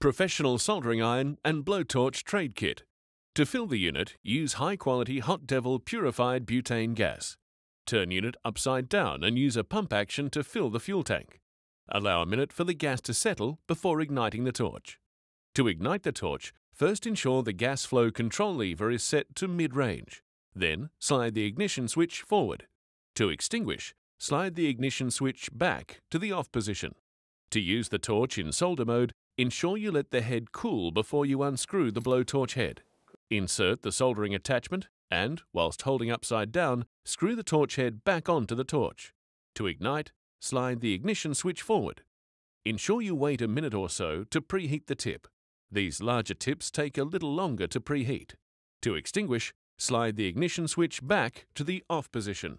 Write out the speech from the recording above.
Professional soldering iron and blowtorch trade kit. To fill the unit, use high-quality Hot Devil purified butane gas. Turn unit upside down and use a pump action to fill the fuel tank. Allow a minute for the gas to settle before igniting the torch. To ignite the torch, first ensure the gas flow control lever is set to mid-range. Then, slide the ignition switch forward. To extinguish, slide the ignition switch back to the off position. To use the torch in solder mode, ensure you let the head cool before you unscrew the blowtorch head. Insert the soldering attachment and, whilst holding upside down, screw the torch head back onto the torch. To ignite, slide the ignition switch forward. Ensure you wait a minute or so to preheat the tip. These larger tips take a little longer to preheat. To extinguish, slide the ignition switch back to the off position.